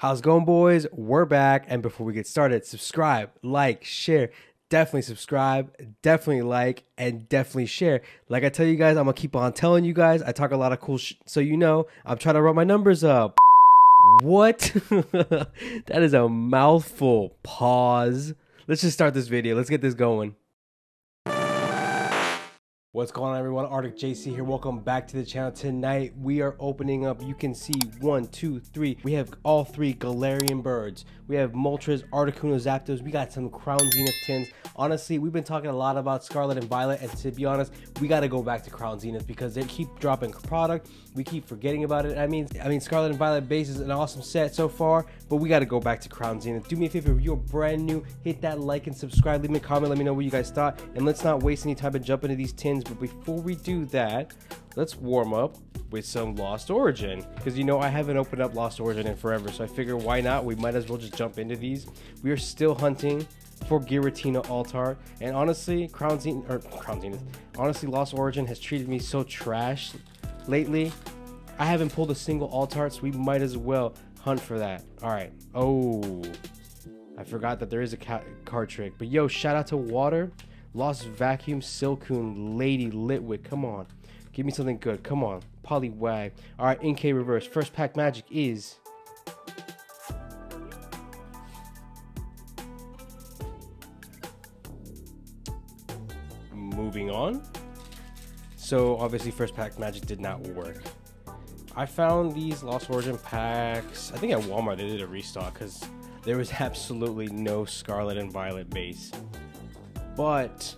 How's it going, boys? We're back. And before we get started, subscribe, like, share. Definitely subscribe, definitely like, and definitely share. Like I tell you guys, I'm gonna keep on telling you guys. I talk a lot of cool so you know, I'm trying to run my numbers up. What? that is a mouthful. Pause. Let's just start this video. Let's get this going. What's going on, everyone? Arctic JC here. Welcome back to the channel. Tonight we are opening up. You can see one, two, three. We have all three Galarian birds. We have Moltres, Articuno, Zapdos. We got some Crown Zenith tins. Honestly, we've been talking a lot about Scarlet and Violet, and to be honest, we got to go back to Crown Zenith because they keep dropping product. We keep forgetting about it. I mean, I mean, Scarlet and Violet base is an awesome set so far, but we got to go back to Crown Zenith. Do me a favor, if you're brand new, hit that like and subscribe. Leave me a comment. Let me know what you guys thought, and let's not waste any time and jump into these tins. But before we do that, let's warm up with some Lost Origin. Because you know, I haven't opened up Lost Origin in forever, so I figure why not? We might as well just jump into these. We are still hunting for Giratina Alt Art, and honestly, Crown Zenith, or Crown Zenith, honestly, Lost Origin has treated me so trash lately. I haven't pulled a single Alt Art, so we might as well hunt for that. All right. Oh, I forgot that there is a card trick. But yo, shout out to Water. Lost Vacuum, Silcoon, Lady, Litwick. Come on. Give me something good. Come on. Poliwag. Alright, NK Reverse. First pack magic is. Moving on. So, obviously, first pack magic did not work. I found these Lost Origin packs. I think at Walmart they did a restock because there was absolutely no Scarlet and Violet base. But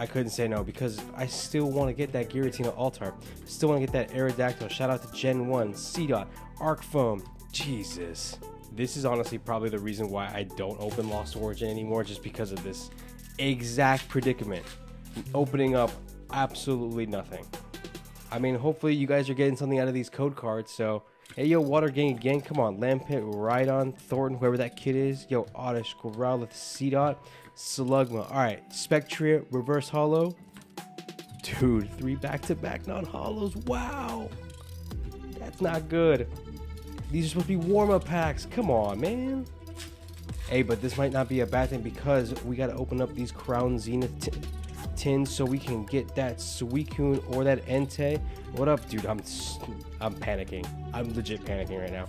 I couldn't say no because I still want to get that Giratina Alt Art. Still want to get that Aerodactyl. Shout out to Gen 1, Seedot, Arc Foam. Jesus. This is honestly probably the reason why I don't open Lost Origin anymore, just because of this exact predicament. Opening up absolutely nothing. I mean, hopefully you guys are getting something out of these code cards, so Hey, yo, Water Gang again. Come on. Lampent, Rhydon, Thornton, whoever that kid is. Yo, Oddish, Growlithe, Seedot, Slugma. All right. Spectrier, Reverse Holo. Dude, three back-to-back non-holos. Wow. That's not good. These are supposed to be warm-up packs. Come on, man. Hey, but this might not be a bad thing because we got to open up these Crown Zenith tins so we can get that Suicune or that Entei. What up, dude? I'm I'm panicking. I'm legit panicking right now.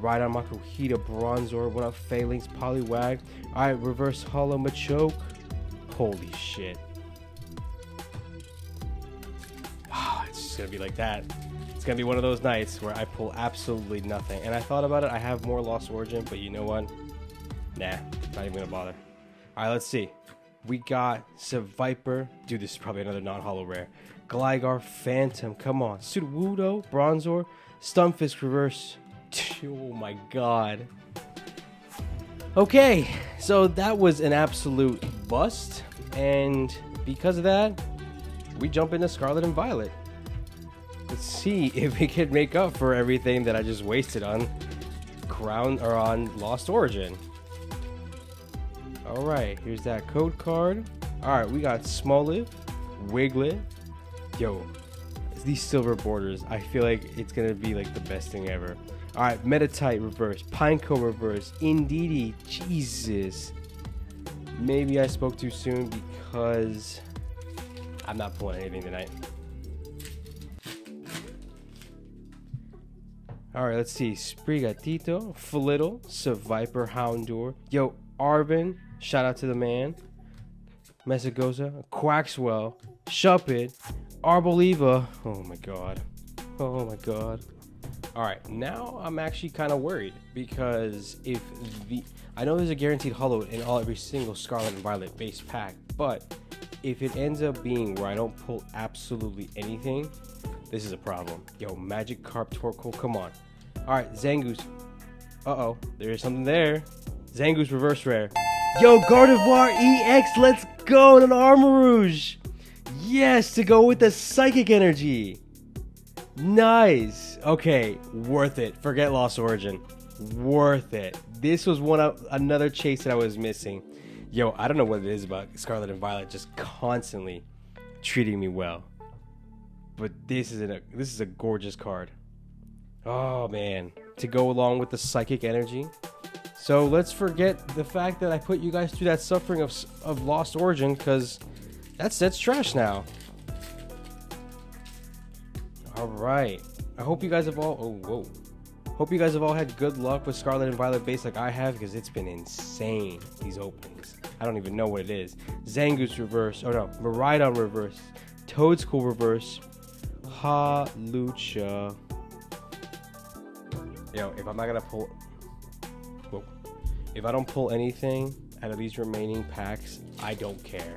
Right on Makuhita, Bronzor. What up, Phalanx, Poliwag. Alright, Reverse Holo Machoke. Holy shit. Oh, it's just gonna be like that. It's gonna be one of those nights where I pull absolutely nothing. And I thought about it, I have more Lost Origin, but you know what? Nah, not even gonna bother. Alright, let's see. We got Seviper. Dude, this is probably another non-holo rare. Gligar Phantom. Come on. Sudowoodo, Bronzor, Stunfisk Reverse. Oh my god. Okay, so that was an absolute bust. And because of that, we jump into Scarlet and Violet. Let's see if we can make up for everything that I just wasted on Crown or on Lost Origin. Alright, here's that code card. Alright, we got Smoliv, Wiglett. Yo, these silver borders, I feel like it's gonna be like the best thing ever. Alright, Meditite reverse, Pineco reverse, Indeedee, Jesus. Maybe I spoke too soon because I'm not pulling anything tonight. Alright, let's see. Sprigatito, Flittle, Seviper, Houndour. Yo, Arven, Shout out to the man. Mesagoza, Quaxwell, Shuppet, Arboliva. Oh my god. Oh my god. Alright, now I'm actually kind of worried because if the. I know there's a guaranteed holo in all every single Scarlet and Violet base pack, but if it ends up being where I don't pull absolutely anything, this is a problem. Yo, Magikarp Torkoal, come on. Alright, Zangoose. Uh oh, there's something there. Zangoose reverse rare. Yo, Gardevoir EX, let's go! To an Armarouge! Yes, to go with the Psychic Energy! Nice! Okay, worth it. Forget Lost Origin. Worth it. This was one of another chase that I was missing. Yo, I don't know what it is about Scarlet and Violet just constantly treating me well. But this is a this is a gorgeous card. Oh man. to go along with the psychic energy. So let's forget the fact that I put you guys through that suffering of, of Lost Origin because that's that's trash now. All right. I hope you guys have all. Oh, whoa. Hope you guys have all had good luck with Scarlet and Violet base like I have because it's been insane these openings. I don't even know what it is. Zangoose reverse. Oh no, Miraidon reverse. Toedscool reverse. Hawlucha. Yo, if I'm not gonna pull Whoa. If I don't pull anything out of these remaining packs, I don't care.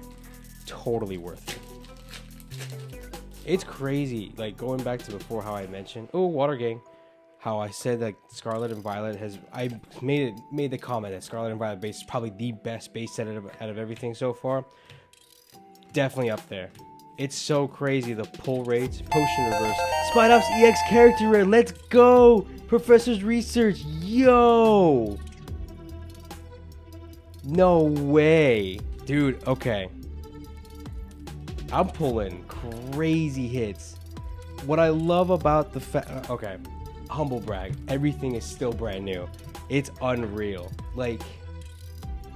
Totally worth it. It's crazy. Like going back to before how I mentioned, oh, Water Gang, how I said that Scarlet and Violet has. I made it made the comment that Scarlet and Violet base is probably the best base set out of, out of everything so far. Definitely up there. It's so crazy. The pull rates, potion reverse, Spidops EX character rare. Let's go, Professor's research. Yo. No way. Dude, okay. I'm pulling crazy hits. What I love about the fact, uh, okay, humble brag, everything is still brand new. It's unreal. Like,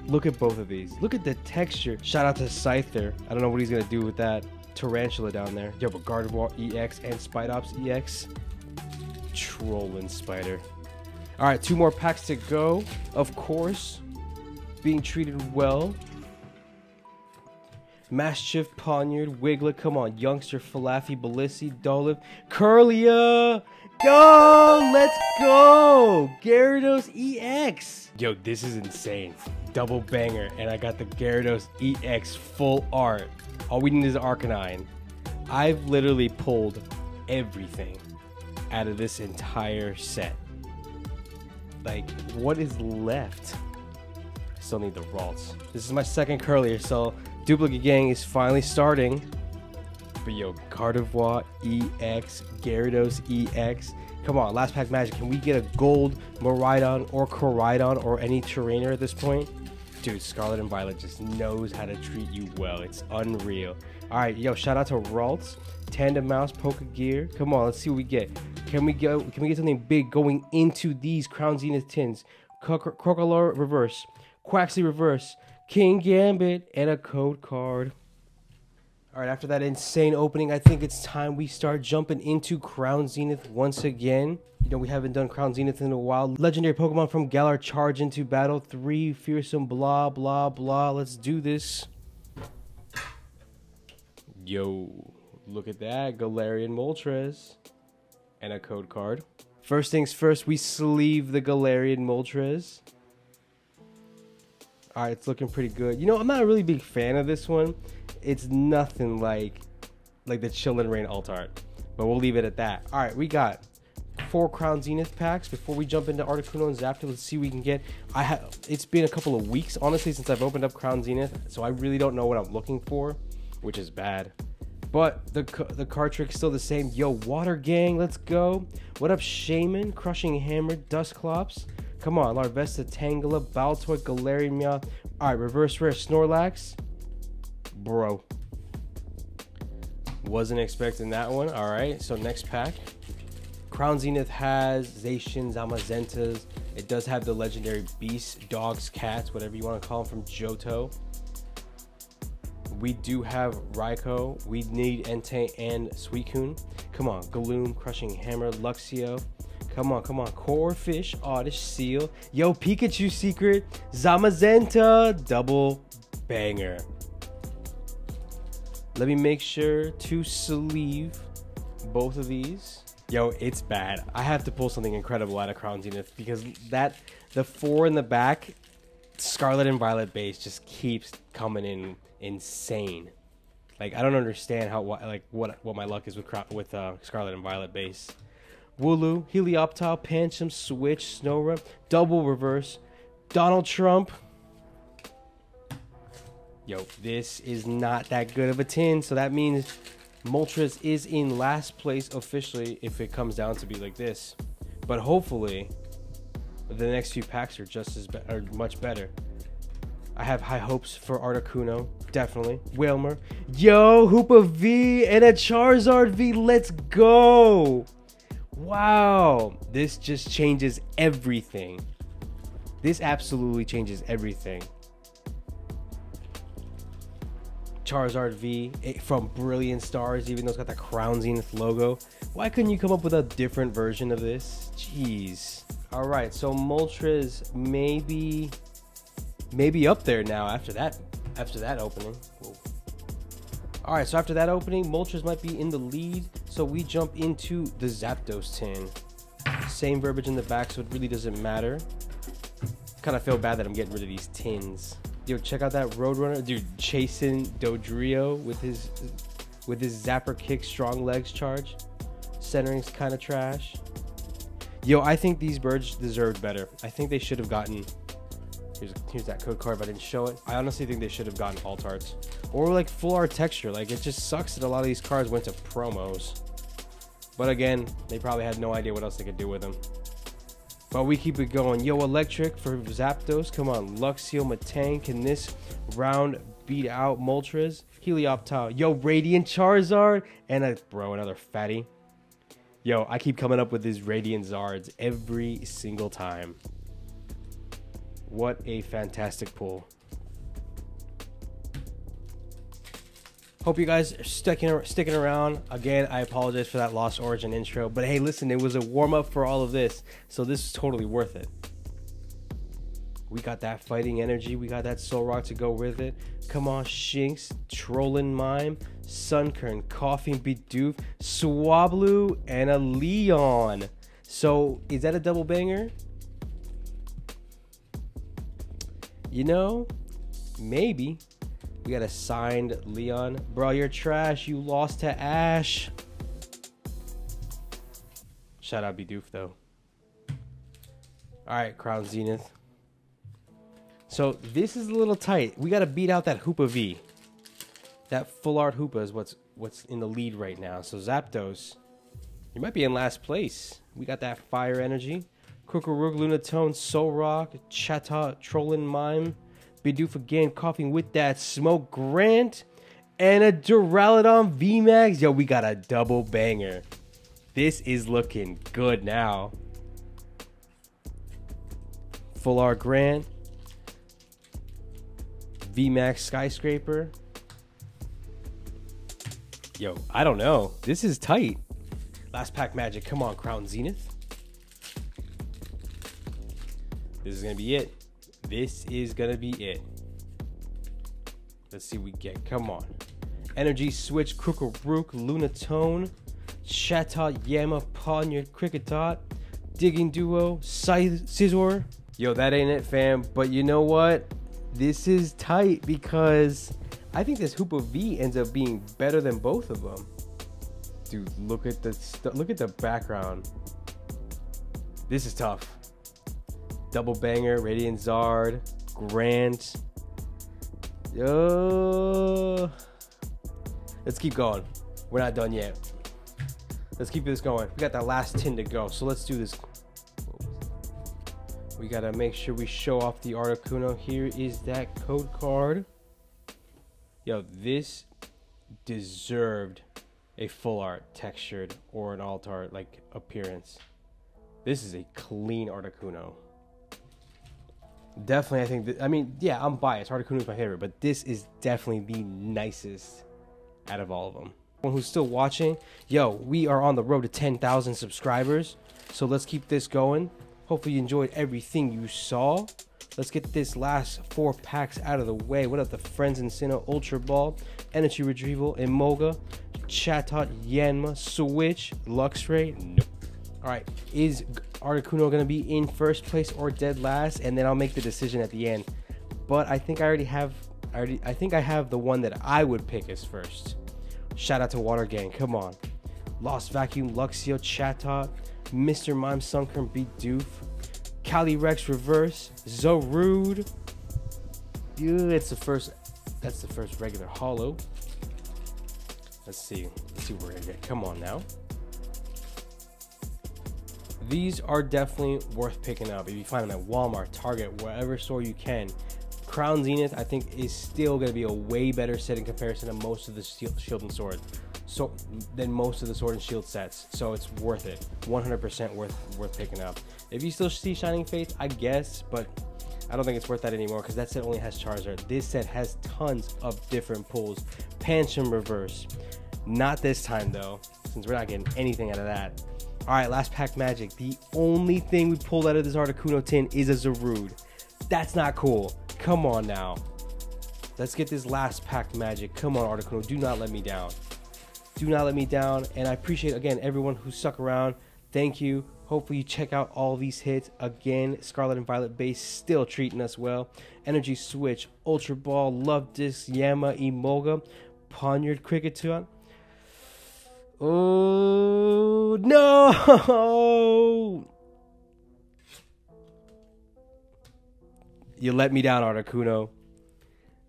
look at both of these. Look at the texture. Shout out to Scyther. I don't know what he's gonna do with that tarantula down there. Yo, but Gardevoir EX and Spidops EX. Trolling spider. All right, two more packs to go. Of course, being treated well. Maschiff, Pawniard, Wiglett, come on, Youngster, Falafi, Bellissey, Dolip, Kirlia! Go! Let's go! Gyarados EX! Yo, this is insane. Double banger, and I got the Gyarados EX full art. All we need is Arcanine. I've literally pulled everything out of this entire set. Like, what is left? I still need the Ralts. This is my second Kirlia, so Duplicate Gang is finally starting. But yo, Gardevoir EX, Gyarados EX. Come on, last pack magic. Can we get a gold Miraidon or Koraidon or any Terrainer at this point? Dude, Scarlet and Violet just knows how to treat you well. It's unreal. All right, yo, shout out to Ralts, Tandemaus, Poke Gear. Come on, let's see what we get. Can we go? Can we get something big going into these Crown Zenith tins? Crocalor Reverse, Quaxly Reverse, Kingambit, and a code card. All right, after that insane opening, I think it's time we start jumping into Crown Zenith once again. You know, we haven't done Crown Zenith in a while. Legendary Pokemon from Galar charge into battle. Three fearsome, blah, blah, blah. Let's do this. Yo, look at that. Galarian Moltres. And a code card. First things first, we sleeve the Galarian Moltres. All right, it's looking pretty good. You know, I'm not a really big fan of this one. It's nothing like like the Chilling Reign alt art, but we'll leave it at that. All right, we got four Crown Zenith packs. Before we jump into Articuno and Zapdos, let's see what we can get. I have. It's been a couple of weeks, honestly, since I've opened up Crown Zenith, so I really don't know what I'm looking for, which is bad. But the the card trick's still the same. Yo, Water Gang, let's go. What up, Shaman? Crushing Hammer, Dusclops. Come on, Larvesta, Tangela, Baltoy, Galarian Meow. All right, reverse rare Snorlax. Bro. Wasn't expecting that one. All right, so next pack. Crown Zenith has Zacian, Zamazentas. It does have the legendary beasts, dogs, cats, whatever you want to call them from Johto. We do have Raikou. We need Entei and Suicune. Come on, Galoom, Crushing Hammer, Luxio. Come on, come on. Corphish, Oddish, Seal. Yo, Pikachu Secret. Zamazenta. Double banger. Let me make sure to sleeve both of these. Yo, it's bad. I have to pull something incredible out of Crown Zenith because that, the four in the back, Scarlet and Violet base just keeps coming in insane. Like I don't understand how like what what my luck is with with uh, Scarlet and Violet base. Wooloo, Helioptile, Pancham, Switch, Snorunt, Double Reverse, Donald Trump. Yo, this is not that good of a 10, so that means Moltres is in last place officially if it comes down to be like this. But hopefully, the next few packs are just as be- are much better. I have high hopes for Articuno, definitely. Wailmer, yo, Hoopa V and a Charizard V, let's go! Wow, this just changes everything. This absolutely changes everything. Charizard V eh, from Brilliant Stars, even though it's got the Crown Zenith logo. Why couldn't you come up with a different version of this? Jeez. All right, so Moltres maybe, maybe up there now after that, after that opening. Whoa. All right, so after that opening, Moltres might be in the lead. So we jump into the Zapdos tin. Same verbiage in the back, so it really doesn't matter. Kind of feel bad that I'm getting rid of these tins. Yo, check out that Roadrunner, dude, chasing Dodrio with his with his Zapper Kick Strong Legs charge. Centering's kind of trash. Yo, I think these birds deserved better. I think they should have gotten. Here's, here's that code card, but I didn't show it. I honestly think they should have gotten alt arts. Or like full art texture. Like, it just sucks that a lot of these cards went to promos. But again, they probably had no idea what else they could do with them. But we keep it going. Yo, Electric for Zapdos. Come on. Luxio Metang. Can this round beat out Moltres? Helioptile. Yo, Radiant Charizard. And a, bro, another fatty. Yo, I keep coming up with these Radiant Zards every single time. What a fantastic pull. Hope you guys are sticking sticking around. Again, I apologize for that Lost Origin intro, but hey, listen, it was a warm up for all of this, so this is totally worth it. We got that fighting energy. We got that Solrock to go with it. Come on, Shinx, Trollin Mime, Sunkern, Koffing Bidoof, Swablu, and a Leon. So, is that a double banger? You know, maybe. We got a signed Leon. Bro, you're trash. You lost to Ash. Shout out Bidoof, though. All right, Crown Zenith. So this is a little tight. We got to beat out that Hoopa V. That full art Hoopa is what's what's in the lead right now. So Zapdos, you might be in last place. We got that fire energy. Krokorok, Lunatone, Solrock, Chatot, Trollin Mime, Bidoof again, Koffing with that Smoke Grant, and a Duraludon VMAX. Yo, we got a double banger. This is looking good now. Full Art Grant, VMAX Skyscraper. Yo, I don't know. This is tight. Last pack magic. Come on, Crown Zenith. This is going to be it. This is gonna be it. Let's see what we get. Come on. Energy Switch, Krokorok, Lunatone, Chatot, Yanma, Pawniard, Kricketot, Digging Duo, Scizor. Yo, that ain't it, fam. But you know what? This is tight because I think this Hoopa V ends up being better than both of them. Dude, look at the look at the background. This is tough. Double Banger, Radiant Zard, Grant. Yo. Let's keep going. We're not done yet. Let's keep this going. We got that last 10 to go. So let's do this. We got to make sure we show off the Articuno. Here is that code card. Yo, this deserved a full art textured or an alt art like appearance. This is a clean Articuno. Definitely, I think. That, I mean, yeah, I'm biased. Articuno is my favorite, but this is definitely the nicest out of all of them. One who's still watching, yo, we are on the road to 10,000 subscribers, so let's keep this going. Hopefully, you enjoyed everything you saw. Let's get this last four packs out of the way. What up, the Friends in Sinnoh, Ultra Ball, Energy Retrieval, Emolga, Chatot, Yanma, Switch, Luxray? Nope. All right, is Articuno going to be in first place or dead last? And then I'll make the decision at the end. But I think I already have, I already, I think I have the one that I would pick as first. Shout out to Water Gang, come on. Lost Vacuum, Luxio, Chatot, Mr. Mime, Sunkern, Bidoof, Calyrex Reverse, Zarude. Dude, it's the first, that's the first regular holo. Let's see, let's see what we're gonna get. Come on now these are definitely worth picking up if you find them at Walmart, Target, wherever store you can. Crown Zenith, I think, is still going to be a way better set in comparison to most of the Shield and Sword. so than most of the Sword and Shield sets. So it's worth it. 100% worth worth picking up. If you still see Shining Fates, I guess, but I don't think it's worth that anymore because that set only has Charizard. This set has tons of different pulls. Pancham Reverse. Not this time though, since we're not getting anything out of that. All right, last pack magic. The only thing we pulled out of this Articuno tin is a Zarude. That's not cool. Come on now. Let's get this last pack magic. Come on, Articuno. Do not let me down. Do not let me down. And I appreciate, again, everyone who stuck around. Thank you. Hopefully, you check out all these hits. Again, Scarlet and Violet base still treating us well. Energy Switch, Ultra Ball, Love Disc, Yanma, Emolga, Pawniard, Kricketot. Oh, no! You let me down, Articuno.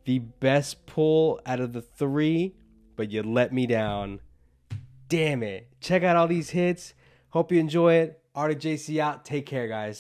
The best pull out of the three, but you let me down. Damn it. Check out all these hits. Hope you enjoy it. Arctic JC out. Take care, guys.